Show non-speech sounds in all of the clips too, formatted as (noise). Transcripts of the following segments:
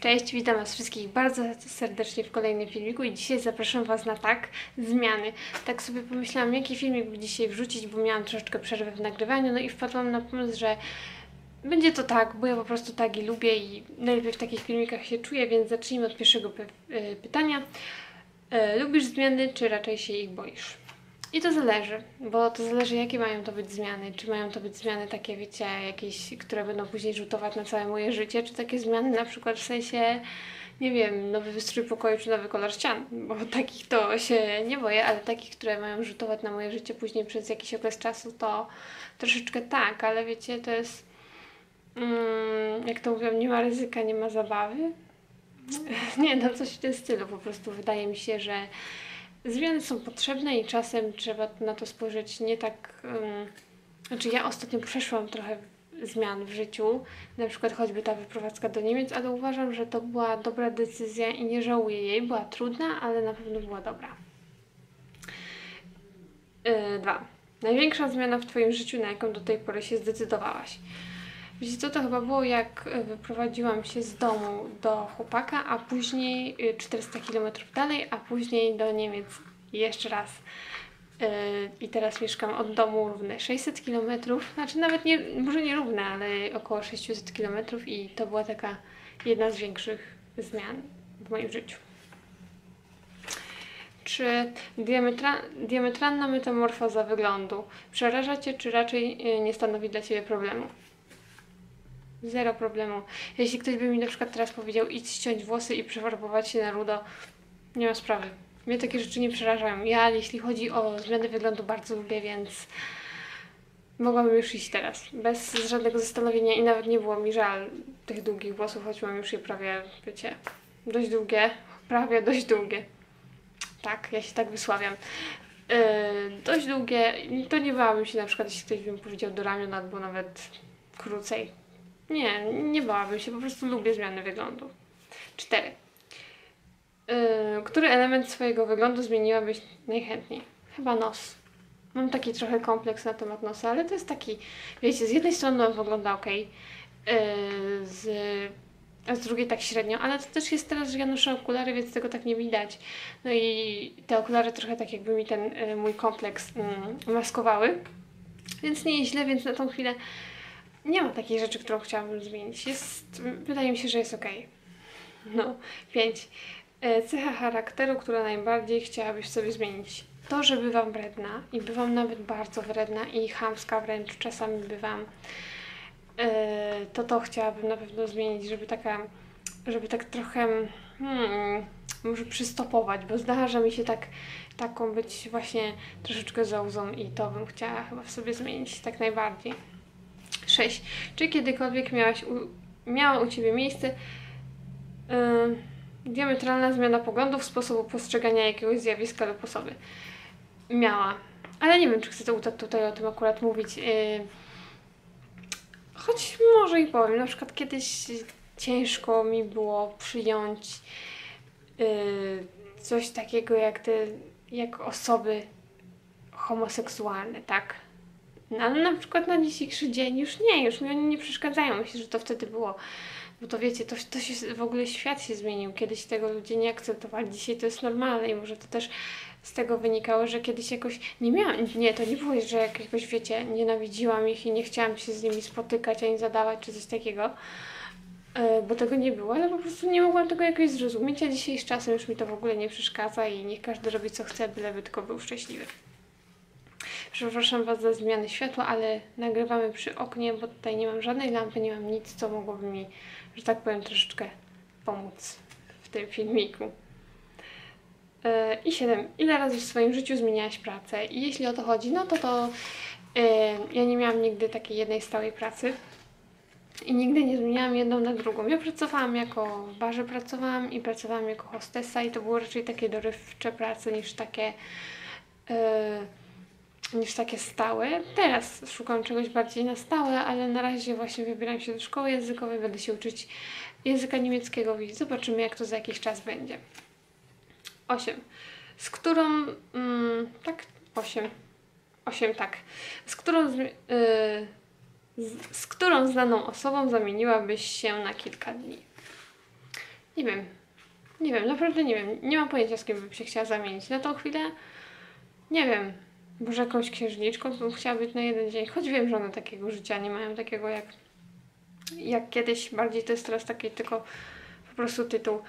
Cześć, witam Was wszystkich bardzo serdecznie w kolejnym filmiku i dzisiaj zapraszam Was na tak, zmiany. Tak sobie pomyślałam, jaki filmik by dzisiaj wrzucić, bo miałam troszeczkę przerwę w nagrywaniu, no i wpadłam na pomysł, że będzie to tak, bo ja po prostu tak i lubię i najlepiej w takich filmikach się czuję, więc zacznijmy od pierwszego y, pytania. Y, lubisz zmiany, czy raczej się ich boisz? I to zależy, bo to zależy jakie mają to być zmiany. Czy mają to być zmiany takie, wiecie, jakieś, które będą później rzutować na całe moje życie, czy takie zmiany na przykład w sensie, nie wiem, nowy wystrój pokoju, czy nowy kolor ścian, bo (laughs) takich to się nie boję, ale takich, które mają rzutować na moje życie później przez jakiś okres czasu, to troszeczkę tak, ale wiecie, to jest, mm, jak to mówią, nie ma ryzyka, nie ma zabawy. (laughs) Nie, no coś w tym stylu, po prostu wydaje mi się, że Zmiany są potrzebne i czasem trzeba na to spojrzeć nie tak. Um, znaczy, ja ostatnio przeszłam trochę zmian w życiu, na przykład choćby ta wyprowadzka do Niemiec, ale uważam, że to była dobra decyzja i nie żałuję jej. Była trudna, ale na pewno była dobra. Yy, dwa. Największa zmiana w Twoim życiu, na jaką do tej pory się zdecydowałaś. Wiecie co, to chyba było jak e, wyprowadziłam się z domu do chłopaka, a później 400 e, km dalej, a później do Niemiec jeszcze raz. E, I teraz mieszkam od domu równe 600 km, znaczy nawet nie, może nie równe, ale około 600 km i to była taka jedna z większych zmian w moim życiu. Czy diametra, diametralna metamorfoza wyglądu przeraża Cię, czy raczej nie stanowi dla Ciebie problemu? Zero problemu. Jeśli ktoś by mi na przykład teraz powiedział idź ściąć włosy i przefarbować się na rudo, nie ma sprawy. Mnie takie rzeczy nie przerażają. Ja, jeśli chodzi o zmiany wyglądu, bardzo lubię, więc mogłabym już iść teraz. Bez żadnego zastanowienia i nawet nie było mi żal tych długich włosów, choć mam już je prawie, wiecie, dość długie. Prawie dość długie. Tak, ja się tak wysławiam. Yy, dość długie. To nie bałabym się na przykład, jeśli ktoś by mi powiedział do ramion albo nawet krócej. Nie, nie bałabym się, po prostu lubię zmiany wyglądu. Cztery. Yy, który element swojego wyglądu zmieniłabyś najchętniej? Chyba nos. Mam taki trochę kompleks na temat nosa, ale to jest taki, wiecie, z jednej strony on wygląda ok, yy, z, a z drugiej tak średnio, ale to też jest teraz, że ja noszę okulary, więc tego tak nie widać. No i te okulary trochę tak jakby mi ten yy, mój kompleks yy, maskowały, więc nie źle, więc na tą chwilę nie ma takiej rzeczy, którą chciałabym zmienić. Jest, wydaje mi się, że jest ok. No, pięć. E, cecha charakteru, która najbardziej chciałabyś sobie zmienić. To, że bywam wredna i bywam nawet bardzo wredna i chamska wręcz czasami bywam. E, to to chciałabym na pewno zmienić, żeby taka, żeby tak trochę hmm, może przystopować, bo zdarza mi się tak taką być właśnie troszeczkę zołzą i to bym chciała chyba w sobie zmienić tak najbardziej. 6. Czy kiedykolwiek miałaś u, miała u Ciebie miejsce yy, diametralna zmiana poglądów, sposobu postrzegania jakiegoś zjawiska lub osoby? Miała. Ale nie wiem, czy chcę to tutaj o tym akurat mówić. Yy, choć może i powiem. Na przykład kiedyś ciężko mi było przyjąć yy, coś takiego jak te, jak osoby homoseksualne, tak? No ale na przykład na dzisiejszy dzień już nie, już mi oni nie przeszkadzają. Myślę, że to wtedy było. Bo to wiecie, to, to się w ogóle świat się zmienił. Kiedyś tego ludzie nie akceptowali, dzisiaj to jest normalne i może to też z tego wynikało, że kiedyś jakoś nie miałam, nie, to nie było, że jakoś, wiecie, nienawidziłam ich i nie chciałam się z nimi spotykać ani zadawać czy coś takiego, yy, bo tego nie było, ale po prostu nie mogłam tego jakoś zrozumieć, a dzisiaj z czasem już mi to w ogóle nie przeszkadza i niech każdy robi co chce, byleby tylko był szczęśliwy. Przepraszam Was za zmiany światła, ale nagrywamy przy oknie, bo tutaj nie mam żadnej lampy, nie mam nic, co mogłoby mi, że tak powiem, troszeczkę pomóc w tym filmiku. Yy, I 7. Ile razy w swoim życiu zmieniałaś pracę? I jeśli o to chodzi, no to to yy, ja nie miałam nigdy takiej jednej stałej pracy. I nigdy nie zmieniałam jedną na drugą. Ja pracowałam jako w barze pracowałam i pracowałam jako hostessa i to było raczej takie dorywcze prace niż takie yy, niż takie stałe. Teraz szukam czegoś bardziej na stałe, ale na razie właśnie wybieram się do szkoły językowej, będę się uczyć języka niemieckiego i zobaczymy jak to za jakiś czas będzie. 8. Z którą... Mm, tak? 8. 8, tak. Z którą... Yy, z, z którą znaną osobą zamieniłabyś się na kilka dni? Nie wiem. Nie wiem, naprawdę nie wiem. Nie mam pojęcia, z kim bym się chciała zamienić. Na tą chwilę nie wiem. Może jakąś księżniczką bym chciała być na jeden dzień. Choć wiem, że one takiego życia nie mają, takiego jak, jak kiedyś. Bardziej to jest teraz taki tylko po prostu tytuł.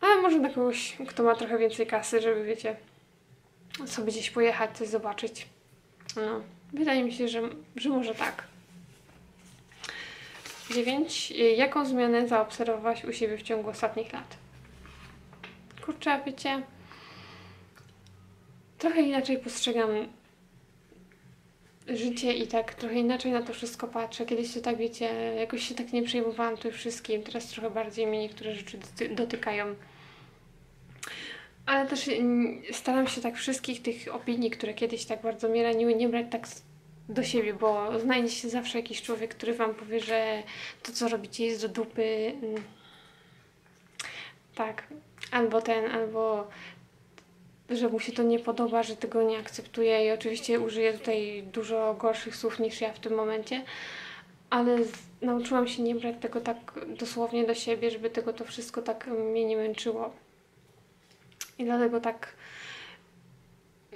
Ale może na kogoś, kto ma trochę więcej kasy, żeby wiecie, sobie gdzieś pojechać, coś zobaczyć. No, wydaje mi się, że, że może tak. 9. Jaką zmianę zaobserwowałaś u siebie w ciągu ostatnich lat? Kurczę, wiecie, trochę inaczej postrzegam życie i tak trochę inaczej na to wszystko patrzę. Kiedyś to tak, wiecie, jakoś się tak nie przejmowałam tym wszystkim. Teraz trochę bardziej mnie niektóre rzeczy doty- dotykają. Ale też mm, staram się tak wszystkich tych opinii, które kiedyś tak bardzo mnie raniły, nie brać tak do siebie, bo znajdzie się zawsze jakiś człowiek, który wam powie, że to, co robicie, jest do dupy. mm. Tak, albo ten, albo że mu się to nie podoba, że tego nie akceptuje i oczywiście użyję tutaj dużo gorszych słów niż ja w tym momencie, ale nauczyłam się nie brać tego tak dosłownie do siebie, żeby tego to wszystko tak mnie nie męczyło. I dlatego tak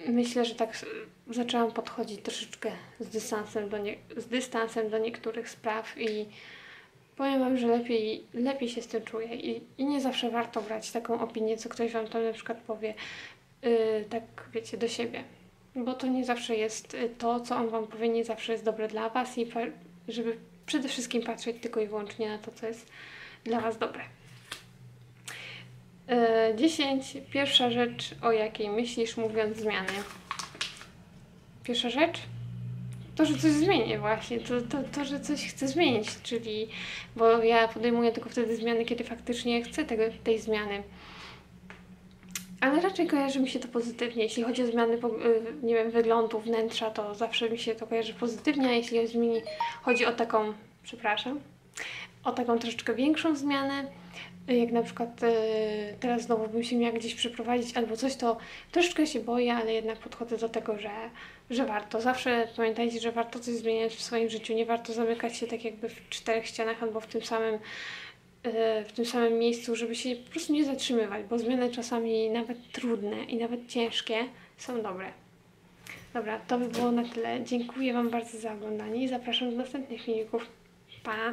myślę, że tak zaczęłam podchodzić troszeczkę z dystansem do, nie, z dystansem do niektórych spraw i powiem Wam, że lepiej, lepiej się z tym czuję i, i nie zawsze warto brać taką opinię, co ktoś Wam tam na przykład powie, tak wiecie, do siebie. Bo to nie zawsze jest y, to, co on Wam powie, nie zawsze jest dobre dla Was i żeby przede wszystkim patrzeć tylko i wyłącznie na to, co jest dla Was dobre. Yy, 10. Pierwsza rzecz, o jakiej myślisz, mówiąc zmiany. Pierwsza rzecz? To, że coś zmienię właśnie, to, to, to, że coś chcę zmienić, czyli, bo ja podejmuję tylko wtedy zmiany, kiedy faktycznie chcę tego, tej zmiany. Ale raczej kojarzy mi się to pozytywnie. Jeśli chodzi o zmiany, y, nie wiem, wyglądu, wnętrza, to zawsze mi się to kojarzy pozytywnie, a jeśli chodzi o taką, przepraszam, o taką troszeczkę większą zmianę, jak na przykład y, teraz znowu bym się miała gdzieś przeprowadzić albo coś, to troszeczkę się boję, ale jednak podchodzę do tego, że, że warto. Zawsze pamiętajcie, że warto coś zmieniać w swoim życiu. Nie warto zamykać się tak jakby w czterech ścianach albo w tym samym w tym samym miejscu, żeby się po prostu nie zatrzymywać, bo zmiany czasami nawet trudne i nawet ciężkie są dobre. Dobra, to by było na tyle. Dziękuję Wam bardzo za oglądanie i zapraszam do następnych filmików. Pa!